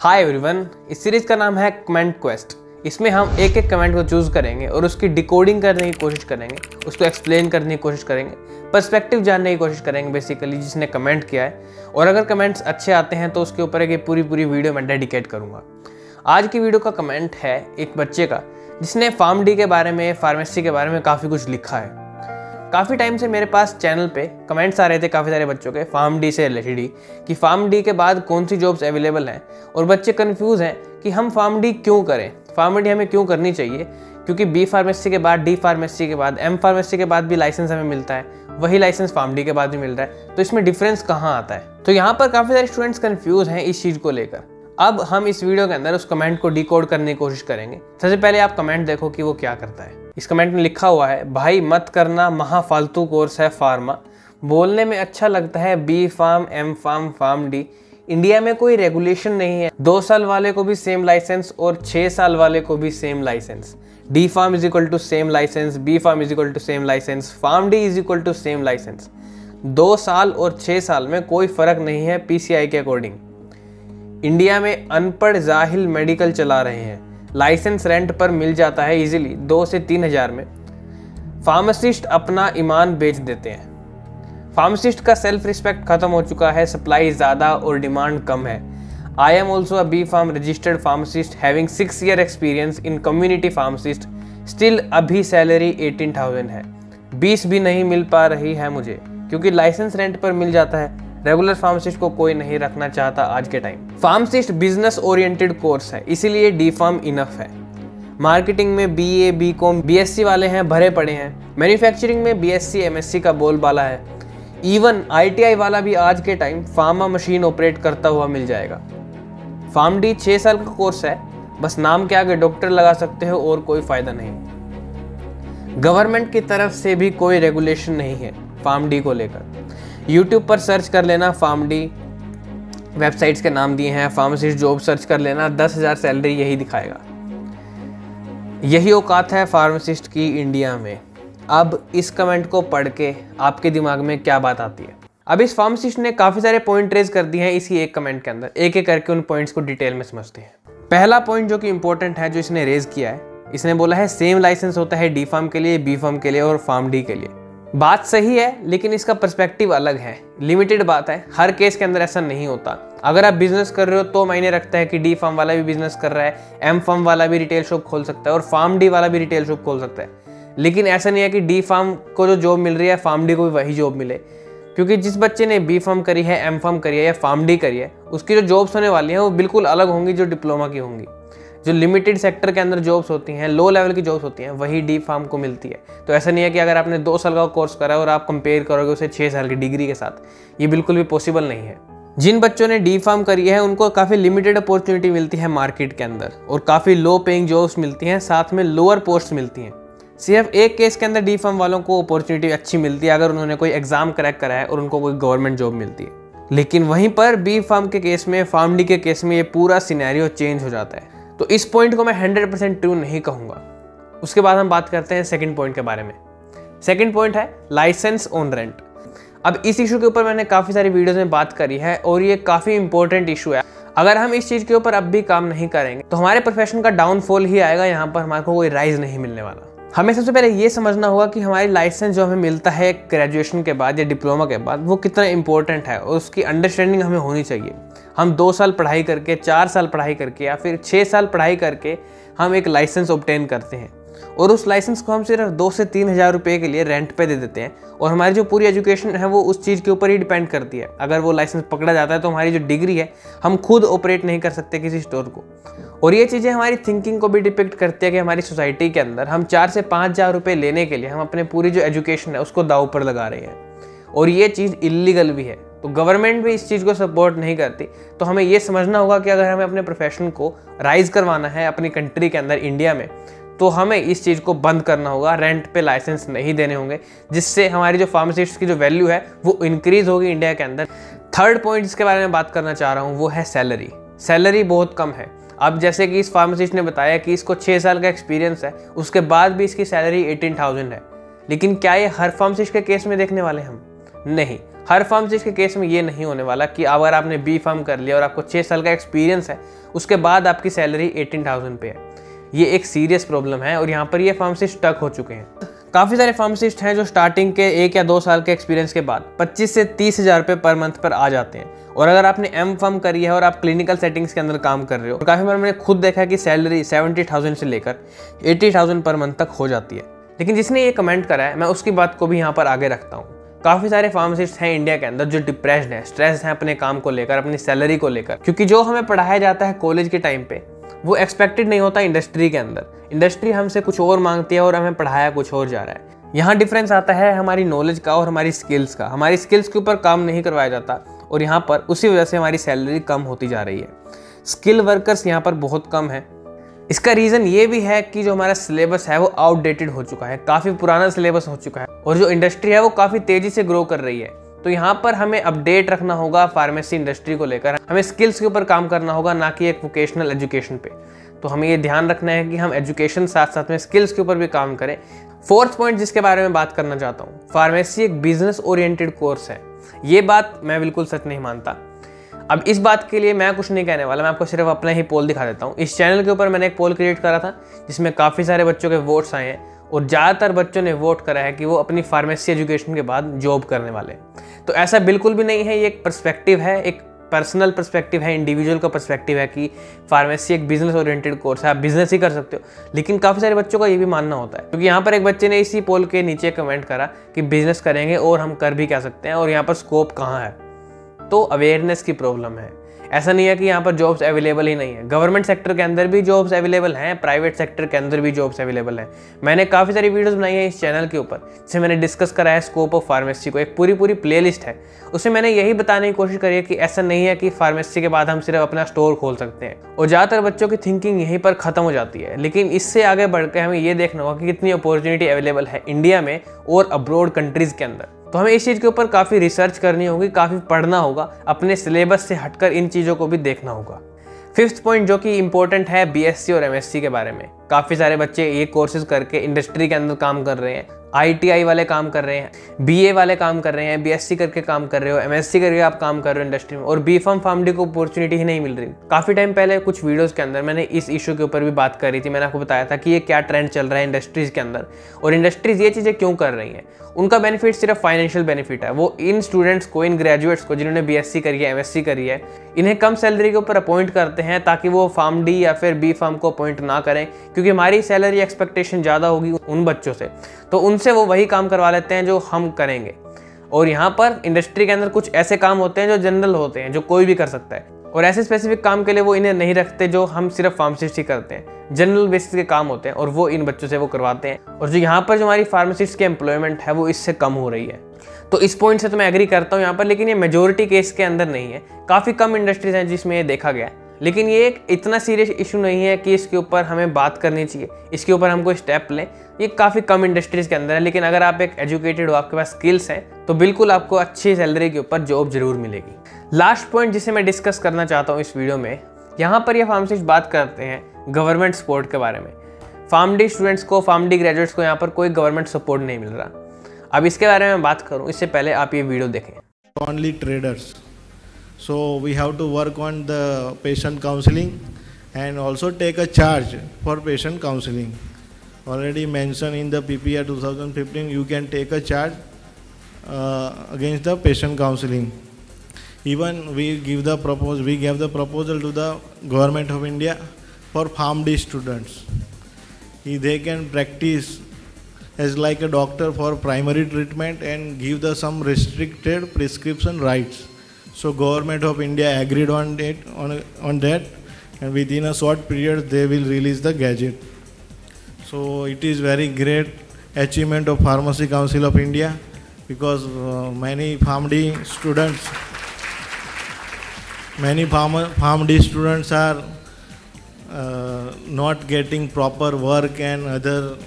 Hi everyone इस series का नाम है कमेंट क्वेस्ट इसमें हम एक एक कमेंट को चूज़ करेंगे और उसकी डिकोडिंग करने की कोशिश करेंगे, उसको एक्सप्लेन करने की कोशिश करेंगे पर्सपेक्टिव जानने की कोशिश करेंगे बेसिकली जिसने कमेंट किया है। और अगर कमेंट्स अच्छे आते हैं तो उसके ऊपर एक पूरी पूरी वीडियो मैं डेडिकेट करूँगा। आज की वीडियो का कमेंट है एक बच्चे का, जिसने फार्म डी के बारे में फार्मेसी के बारे में काफ़ी कुछ लिखा है। काफ़ी टाइम से मेरे पास चैनल पे कमेंट्स आ रहे थे काफ़ी सारे बच्चों के फार्म डी से रिलेटेड कि फार्म डी के बाद कौन सी जॉब्स अवेलेबल हैं? और बच्चे कन्फ्यूज़ हैं कि हम फार्म डी क्यों करें? फार्म डी हमें क्यों करनी चाहिए? क्योंकि बी फार्मेसी के बाद डी फार्मेसी के बाद एम फार्मेसी के बाद भी लाइसेंस हमें मिलता है, वही लाइसेंस फार्म डी के बाद भी मिल रहा है। तो इसमें डिफरेंस कहाँ आता है? तो यहाँ पर काफ़ी सारे स्टूडेंट्स कन्फ्यूज़ हैं इस चीज़ को लेकर। अब हम इस वीडियो के अंदर उस कमेंट को डिकोड करने की कोशिश करेंगे। सबसे पहले आप कमेंट देखो कि वो क्या करता है। इस कमेंट में लिखा हुआ है, भाई मत करना महा फालतू कोर्स है फार्मा। बोलने में अच्छा लगता है B pharm, M pharm pharm D. India में कोई रेगुलेशन नहीं है। दो साल वाले को भी सेम लाइसेंस और छः साल वाले को भी same license. D pharm is equal to same license, B pharm is equal to same license, pharm D is equal to same license. दो साल और छः साल में कोई फ़र्क नहीं है पीसीआई के अकॉर्डिंग। इंडिया में अनपढ़ जाहिल मेडिकल चला रहे हैं। लाइसेंस रेंट पर मिल जाता है इजीली दो से तीन हज़ार में। फार्मासिस्ट अपना ईमान बेच देते हैं। फार्मासिस्ट का सेल्फ रिस्पेक्ट खत्म हो चुका है सप्लाई ज़्यादा और डिमांड कम है। I am also a B pharm registered pharmacist having six year experience in community pharmacist still अभी सैलरी एटीन थाउज़ेंड है। बीस भी नहीं मिल पा रही है मुझे, क्योंकि लाइसेंस रेंट पर मिल जाता है। रेगुलर फार्मासिस्ट को कोई नहीं रखना चाहता आज के time pharmacist business oriented course है, इसीलिए डी फार्म इनफ है. मार्केटिंग में B A B com B S C वाले हैं, भरे पड़े हैं. मैन्युफैक्चरिंग में B S C M S C का बोलबाला है. इवन आई टी आई वाला भी आज के टाइम फार्मा मशीन ऑपरेट करता हुआ मिल जाएगा. फार्म डी छः साल का कोर्स है, बस नाम के आगे डॉक्टर लगा सकते हो और कोई फ़ायदा नहीं. गवर्नमेंट की तरफ़ से भी कोई रेगुलेशन नहीं है फार्म डी को लेकर. यूट्यूब पर सर्च कर लेना फार्म डी वेबसाइट्स के नाम दिए हैं फार्मासिस्ट जॉब सर्च कर लेना, दस हज़ार सैलरी यही दिखाएगा। यही औकात है फार्मासिस्ट की इंडिया में। अब इस कमेंट को पढ़ के आपके दिमाग में क्या बात आती है? अब इस फार्मासिस्ट ने काफ़ी सारे पॉइंट रेज कर दिए हैं इसी एक कमेंट के अंदर। एक एक करके उन पॉइंट्स को डिटेल में समझते हैं। पहला पॉइंट जो कि इंपॉर्टेंट है, जो इसने रेज किया है, इसने बोला है सेम लाइसेंस होता है डी फार्म के लिए बी फार्म के लिए और फार्म डी के लिए। बात सही है, लेकिन इसका पर्सपेक्टिव अलग है। लिमिटेड बात है, हर केस के अंदर ऐसा नहीं होता। अगर आप बिज़नेस कर रहे हो तो मायने रखता है कि डी फार्म वाला भी बिज़नेस कर रहा है एम फार्म वाला भी रिटेल शॉप खोल सकता है, और फार्म डी वाला भी रिटेल शॉप खोल सकता है। लेकिन ऐसा नहीं है कि डी फार्म को जो जॉब मिल रही है फार्म डी को भी वही जॉब मिले। क्योंकि जिस बच्चे ने बी फार्म करी है एम फार्म करी है, या फार्म डी करी है, उसकी जो जॉब्स होने वाली हैं, वो बिल्कुल अलग होंगी, जो डिप्लोमा की होंगी। जो लिमिटेड सेक्टर के अंदर जॉब्स होती हैं लो लेवल की जॉब्स होती हैं, वही डी फार्म को मिलती है। तो ऐसा नहीं है कि अगर आपने दो साल का कोर्स करा है और आप कंपेयर करोगे उसे छः साल की डिग्री के साथ, ये बिल्कुल भी पॉसिबल नहीं है। जिन बच्चों ने डी फार्म करी है, उनको काफ़ी लिमिटेड अपॉर्चुनिटी मिलती है मार्केट के अंदर और काफ़ी लो पेइंग जॉब्स मिलती हैं, साथ में लोअर पोस्ट मिलती हैं। सिर्फ़ एक केस के अंदर डी फार्म वालों को अपॉर्चुनिटी अच्छी मिलती है, अगर उन्होंने कोई एग्ज़ाम क्रैक करा है और उनको कोई गवर्नमेंट जॉब मिलती है। लेकिन वहीं पर बी फार्म के केस में फार्म डी के केस में ये पूरा सिनेरियो चेंज हो जाता है। तो इस पॉइंट को मैं हंड्रेड परसेंट ट्रू नहीं कहूँगा। उसके बाद हम बात करते हैं सेकेंड पॉइंट के बारे में। सेकेंड पॉइंट है लाइसेंस ऑन रेंट अब इस इशू के ऊपर मैंने काफ़ी सारी वीडियोज़ में बात करी है और ये काफ़ी इंपॉर्टेंट इशू है। अगर हम इस चीज़ के ऊपर अब भी काम नहीं करेंगे तो हमारे प्रोफेशन का डाउनफॉल ही आएगा, यहाँ पर हमारे को कोई राइज नहीं मिलने वाला। हमें सबसे पहले ये समझना होगा कि हमारी लाइसेंस जो हमें मिलता है ग्रेजुएशन के बाद या डिप्लोमा के बाद, वो कितना इंपॉर्टेंट है और उसकी अंडरस्टैंडिंग हमें होनी चाहिए। हम दो साल पढ़ाई करके, चार साल पढ़ाई करके या फिर छः साल पढ़ाई करके हम एक लाइसेंस ऑप्टेन करते हैं। और उस लाइसेंस को हम सिर्फ़ दो से तीन हज़ार रुपये के लिए रेंट पे दे देते हैं और हमारी जो पूरी एजुकेशन है वो उस चीज़ के ऊपर ही डिपेंड करती है। अगर वो लाइसेंस पकड़ा जाता है तो हमारी जो डिग्री है, हम खुद ऑपरेट नहीं कर सकते किसी स्टोर को। और ये चीज़ें हमारी थिंकिंग को भी डिपेक्ट करती है कि हमारी सोसाइटी के अंदर हम चार से पाँच हज़ार रुपये लेने के लिए हम अपने पूरी जो एजुकेशन है उसको दाव पर लगा रहे हैं। और ये चीज़ इलीगल भी है। तो गवर्नमेंट भी इस चीज़ को सपोर्ट नहीं करती। तो हमें ये समझना होगा कि अगर हमें अपने प्रोफेशन को राइज करवाना है अपनी कंट्री के अंदर इंडिया में तो हमें इस चीज़ को बंद करना होगा। रेंट पे लाइसेंस नहीं देने होंगे, जिससे हमारी जो फार्मासिस्ट की जो वैल्यू है वो इंक्रीज होगी इंडिया के अंदर। थर्ड पॉइंट जिसके बारे में बात करना चाह रहा हूँ, वो है सैलरी सैलरी बहुत कम है। अब जैसे कि इस फार्मासिस्ट ने बताया कि इसको छः साल का एक्सपीरियंस है, उसके बाद भी इसकी सैलरी एटीन थाउज़ेंड है। लेकिन क्या ये हर फार्मासिस्ट के केस में देखने वाले हम? नहीं। हर फार्मासिस्ट के केस में ये नहीं होने वाला कि अगर आपने बी फार्म कर लिया और आपको छः साल का एक्सपीरियंस है, उसके बाद आपकी सैलरी एटीन थाउज़ेंड पे है। ये एक सीरियस प्रॉब्लम है और यहाँ पर ये फार्मासिस्ट स्टक हो चुके हैं। काफ़ी सारे फार्मासिस्ट हैं जो स्टार्टिंग के एक या दो साल के एक्सपीरियंस के बाद 25 से तीस हज़ार रुपये पर मंथ पर आ जाते हैं। और अगर आपने एम फर्म करी है और आप क्लिनिकल सेटिंग्स के अंदर काम कर रहे हो तो काफ़ी बार मैंने खुद देखा कि सैलरी सेवेंटी थाउज़ेंड से लेकर एट्टी थाउज़ेंड पर मंथ तक हो जाती है। लेकिन जिसने ये कमेंट करा है, मैं उसकी बात को भी यहाँ पर आगे रखता हूँ। काफ़ी सारे फार्मासिस्ट हैं इंडिया के अंदर जो डिप्रेस्ड हैं स्ट्रेस हैं अपने काम को लेकर, अपनी सैलरी को लेकर। क्योंकि जो हमें पढ़ाया जाता है कॉलेज के टाइम पे, वो एक्सपेक्टेड नहीं होता इंडस्ट्री के अंदर। इंडस्ट्री हमसे कुछ और मांगती है और हमें पढ़ाया कुछ और जा रहा है। यहाँ डिफरेंस आता है हमारी नॉलेज का और हमारी स्किल्स का। हमारी स्किल्स के ऊपर काम नहीं करवाया जाता और यहाँ पर उसी वजह से हमारी सैलरी कम होती जा रही है। स्किल वर्कर्स यहाँ पर बहुत कम है। इसका रीज़न ये भी है कि जो हमारा सिलेबस है वो आउटडेटेड हो चुका है। काफ़ी पुराना सिलेबस हो चुका है और जो इंडस्ट्री है वो काफ़ी तेज़ी से ग्रो कर रही है। तो यहाँ पर हमें अपडेट रखना होगा फार्मेसी इंडस्ट्री को लेकर। हमें स्किल्स के ऊपर काम करना होगा, ना कि एक वोकेशनल एजुकेशन पे। तो हमें ये ध्यान रखना है कि हम एजुकेशन साथ साथ में स्किल्स के ऊपर भी काम करें। फोर्थ पॉइंट जिसके बारे में बात करना चाहता हूँ फार्मेसी एक बिज़नेस ओरिएंटेड कोर्स है। ये बात मैं बिल्कुल सच नहीं मानता। अब इस बात के लिए मैं कुछ नहीं कहने वाला, मैं आपको सिर्फ़ अपना ही पोल दिखा देता हूँ। इस चैनल के ऊपर मैंने एक पोल क्रिएट करा था, जिसमें काफ़ी सारे बच्चों के वोट्स आए हैं। और ज़्यादातर बच्चों ने वोट करा है कि वो अपनी फार्मेसी एजुकेशन के बाद जॉब करने वाले तो ऐसा बिल्कुल भी नहीं है, ये एक परस्पेक्टिव है, एक पर्सनल परस्पेक्टिव है इंडिविजुअल का परस्पेक्टिव है कि फार्मेसी एक बिज़नेस ओरिएंटेड कोर्स है, आप बिज़नेस ही कर सकते हो। लेकिन काफ़ी सारे बच्चों का ये भी मानना होता है। क्योंकि यहाँ पर एक बच्चे ने इसी पोल के नीचे कमेंट करा कि बिज़नेस करेंगे और हम कर भी क्या सकते हैं और यहाँ पर स्कोप कहाँ है। तो अवेयरनेस की प्रॉब्लम है। ऐसा नहीं है कि यहाँ पर जॉब्स अवेलेबल ही नहीं है। गवर्नमेंट सेक्टर के अंदर भी जॉब्स अवेलेबल हैं प्राइवेट सेक्टर के अंदर भी जॉब्स अवेलेबल हैं। मैंने काफ़ी सारी वीडियोस बनाई हैं इस चैनल के ऊपर जिसे मैंने डिस्कस करा है स्कोप ऑफ़ फार्मेसी को। एक पूरी पूरी प्लेलिस्ट है। उसमें मैंने यही बताने की कोशिश करी है कि ऐसा नहीं है कि फार्मेसी के बाद हम सिर्फ़ अपना स्टोर खोल सकते हैं। और ज़्यादातर बच्चों की थिंकिंग यहीं पर ख़त्म हो जाती है। लेकिन इससे आगे बढ़कर हमें ये देखना होगा कि कितनी अपॉर्चुनिटी अवेलेबल है इंडिया में और अब्रोड कंट्रीज़ के अंदर। तो हमें इस चीज़ के ऊपर काफ़ी रिसर्च करनी होगी, काफ़ी पढ़ना होगा, अपने सिलेबस से हटकर इन चीज़ों को भी देखना होगा। फिफ्थ पॉइंट जो कि इंपॉर्टेंट है बीएससी और एमएससी के बारे में। काफ़ी सारे बच्चे ये कोर्सेज करके इंडस्ट्री के अंदर काम कर रहे हैं। आईटीआई वाले काम कर रहे हैं बीए वाले काम कर रहे हैं बीएससी करके काम कर रहे हो एमएससी करके आप काम कर रहे हो इंडस्ट्री में और बी फॉर्म फार्मडी को अपॉर्चुनिटी ही नहीं मिल रही। काफ़ी टाइम पहले कुछ वीडियोस के अंदर मैंने इस इशू के ऊपर भी बात करी थी, मैंने आपको बताया था कि ये क्या ट्रेंड चल रहा है इंडस्ट्रीज़ के अंदर। और इंडस्ट्रीज़ ये चीज़ें क्यों कर रही हैं? उनका बेनिफिट सिर्फ़ फाइनेंशियल बेनिफिट है। वो इन स्टूडेंट्स को, इन ग्रेजुएट्स को जिन्होंने बी करी है एम करी है, इन्हें कम सैलरी के ऊपर अपॉइंट करते हैं ताकि वो फार्म डी या फिर बी फार्म को अपॉइंट ना करें। क्योंकि हमारी सैलरी एक्सपेक्टेशन ज़्यादा होगी उन बच्चों से। तो उनसे वो वही काम करवा लेते हैं जो हम करेंगे। और यहाँ पर इंडस्ट्री के अंदर कुछ ऐसे काम होते हैं जो जनरल होते हैं, जो कोई भी कर सकता है। और ऐसे स्पेसिफिक काम के लिए वो इन्हें नहीं रखते जो हम सिर्फ़ फार्मासिस्ट ही करते हैं। जनरल बेसिस के काम होते हैं और वो इन बच्चों से वो करवाते हैं। और जो यहाँ पर जो हमारी फार्मासिस्ट की एम्प्लॉयमेंट है, वो इससे कम हो रही है। तो इस पॉइंट से तो मैं एग्री करता हूँ यहाँ पर, लेकिन ये मेजोरिटी केस के अंदर नहीं है। काफ़ी कम इंडस्ट्रीज़ हैं जिसमें ये देखा गया है। लेकिन ये एक इतना सीरियस इशू नहीं है कि इसके ऊपर हमें बात करनी चाहिए। इसके ऊपर हम कोई स्टेप लें। ये काफ़ी कम इंडस्ट्रीज़ के अंदर है, लेकिन अगर आप एक एजुकेटेड हो, आपके पास स्किल्स हैं तो बिल्कुल आपको अच्छी सैलरी के ऊपर जॉब ज़रूर मिलेगी। लास्ट पॉइंट जिसे मैं डिस्कस करना चाहता हूँ इस वीडियो में, यहाँ पर ये फार्मासिस्ट बात करते हैं गवर्नमेंट सपोर्ट के बारे में। फार्म डी स्टूडेंट्स को फार्म डी ग्रेजुएट्स को यहाँ पर कोई गवर्नमेंट सपोर्ट नहीं मिल रहा। अब इसके बारे में बात करूँ, इससे पहले आप ये वीडियो देखें। Only traders So we have to work on the patient counseling and also take a charge for patient counseling. Already mentioned in the PPA 2015, you can take a charge uh, against the patient counseling. Even we give the propose, we gave the proposal to the government of India for PharmD students. They can practice as like a doctor for primary treatment and give the some restricted prescription rights So government of India agreed on it on, on that and within a short period they will release the gadget. So it is very great achievement of Pharmacy Council of India because uh, many PharmD students, many PharmD students are uh, not getting proper work and other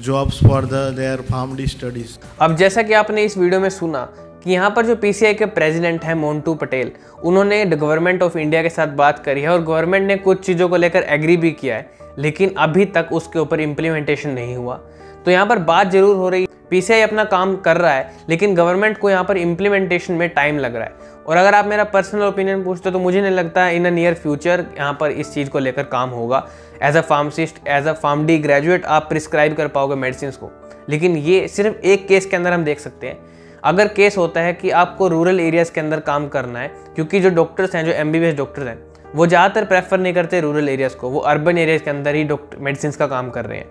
jobs for the their PharmD studies. अब जैसा कि आपने इस video में सुना कि यहाँ पर जो पीसीआई के प्रेसिडेंट हैं मोन्टू पटेल उन्होंने गवर्नमेंट ऑफ़ इंडिया के साथ बात करी है और गवर्नमेंट ने कुछ चीज़ों को लेकर एग्री भी किया है, लेकिन अभी तक उसके ऊपर इम्प्लीमेंटेशन नहीं हुआ। तो यहाँ पर बात ज़रूर हो रही है पीसीआई अपना काम कर रहा है, लेकिन गवर्नमेंट को यहाँ पर इम्प्लीमेंटेशन में टाइम लग रहा है। और अगर आप मेरा पर्सनल ओपिनियन पूछते हो तो मुझे नहीं लगता इन अ नियर फ्यूचर यहाँ पर इस चीज़ को लेकर काम होगा। As a pharmacist as a pharm graduate आप प्रिस्क्राइब कर पाओगे मेडिसिन को। लेकिन ये सिर्फ़ एक केस के अंदर हम देख सकते हैं। अगर केस होता है कि आपको रूरल एरियाज़ के अंदर काम करना है, क्योंकि जो डॉक्टर्स हैं, जो एमबीबीएस डॉक्टर्स हैं, वो ज़्यादातर प्रेफर नहीं करते रूरल एरियाज़ को, वो अर्बन एरियाज़ के अंदर ही डॉक्टर मेडिसिन का काम कर रहे हैं।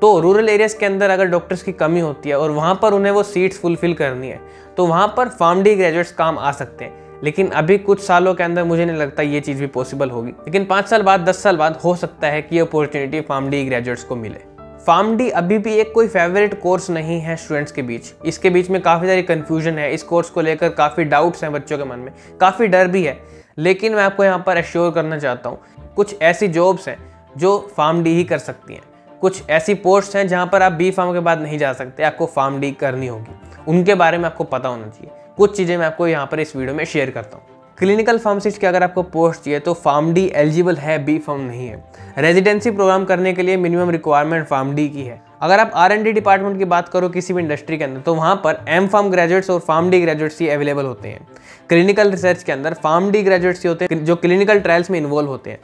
तो रूरल एरियाज़ के अंदर अगर डॉक्टर्स की कमी होती है और वहाँ पर उन्हें वो सीट्स फुलफिल करनी है तो वहाँ पर फार्म डी ग्रेजुएट्स काम आ सकते हैं। लेकिन अभी कुछ सालों के अंदर मुझे नहीं लगता ये चीज़ भी पॉसिबल होगी। लेकिन पाँच साल बाद, दस साल बाद हो सकता है कि अपॉर्चुनिटी फार्म डी ग्रेजुएट्स को मिले। फार्म डी अभी भी एक कोई फेवरेट कोर्स नहीं है स्टूडेंट्स के बीच। इसके बीच में काफ़ी सारी कन्फ्यूज़न है। इस कोर्स को लेकर काफ़ी डाउट्स हैं बच्चों के मन में। काफ़ी डर भी है। लेकिन मैं आपको यहाँ पर एश्योर करना चाहता हूँ, कुछ ऐसी जॉब्स हैं जो फार्म डी ही कर सकती हैं। कुछ ऐसी पोस्ट हैं जहाँ पर आप बी फार्म के बाद नहीं जा सकते। आपको फार्म डी करनी होगी। उनके बारे में आपको पता होना चाहिए। कुछ चीज़ें मैं आपको यहाँ पर इस वीडियो में शेयर करता हूँ। क्लिनिकल फार्मासिस्ट की अगर आपको पोस्ट चाहिए तो फार्म डी एलिजिबल है बी फार्म नहीं है। रेजिडेंसी प्रोग्राम करने के लिए मिनिमम रिक्वायरमेंट फार्म डी की है। अगर आप आर डिपार्टमेंट की बात करो किसी भी इंडस्ट्री के अंदर तो वहाँ पर एम फार्म ग्रेजुएट्स और फार्म डी ग्रेजुएट्स ही अवेलेबल होते हैं। क्लिनिकल रिसर्च के अंदर फार्म डी ग्रेजुएट्स ही होते हैं, जो क्लिनिकल ट्रायल्स में इन्वॉल्व होते हैं।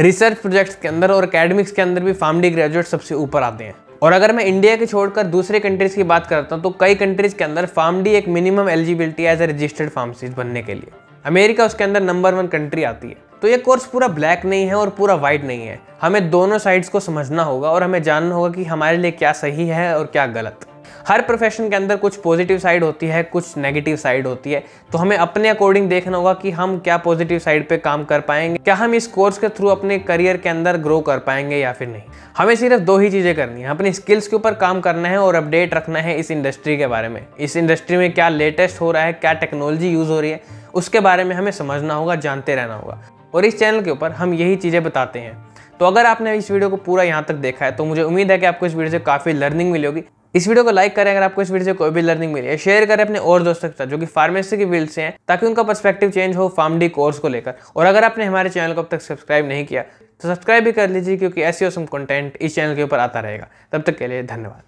रिसर्च प्रोजेक्ट्स के अंदर और अकेडमिक्स के अंदर भी फार्म डी ग्रेजुएट सबसे ऊपर आते हैं। और अगर मैं इंडिया के छोड़कर दूसरे कंट्रीज़ की बात करता हूँ तो कई कंट्रीज़ के अंदर फार्म डी एक minimum eligibility as a registered pharmacist बनने के लिए। अमेरिका उसके अंदर नंबर वन कंट्री आती है। तो ये कोर्स पूरा ब्लैक नहीं है और पूरा वाइट नहीं है। हमें दोनों साइड्स को समझना होगा और हमें जानना होगा कि हमारे लिए क्या सही है और क्या गलत। हर प्रोफेशन के अंदर कुछ पॉजिटिव साइड होती है, कुछ नेगेटिव साइड होती है। तो हमें अपने अकॉर्डिंग देखना होगा कि हम क्या पॉजिटिव साइड पे काम कर पाएँगे, क्या हम इस कोर्स के थ्रू अपने करियर के अंदर ग्रो कर पाएँगे या फिर नहीं। हमें सिर्फ़ दो ही चीज़ें करनी है, अपनी स्किल्स के ऊपर काम करना है और अपडेट रखना है इस इंडस्ट्री के बारे में। इस इंडस्ट्री में क्या लेटेस्ट हो रहा है, क्या टेक्नोलॉजी यूज़ हो रही है, उसके बारे में हमें समझना होगा, जानते रहना होगा। और इस चैनल के ऊपर हम यही चीज़ें बताते हैं। तो अगर आपने इस वीडियो को पूरा यहाँ तक देखा है तो मुझे उम्मीद है कि आपको इस वीडियो से काफ़ी लर्निंग मिली होगी। इस वीडियो को लाइक करें अगर आपको इस वीडियो से कोई भी लर्निंग मिली है। शेयर करें अपने और दोस्तों के साथ जो कि फार्मेसी की फ़ील्ड से हैं, ताकि उनका पर्सपेक्टिव चेंज हो फार्मडी कोर्स को लेकर। और अगर आपने हमारे चैनल को अब तक सब्सक्राइब नहीं किया तो सब्सक्राइब भी कर लीजिए, क्योंकि ऐसी औसम कंटेंट इस चैनल के ऊपर आता रहेगा। तब तक के लिए धन्यवाद।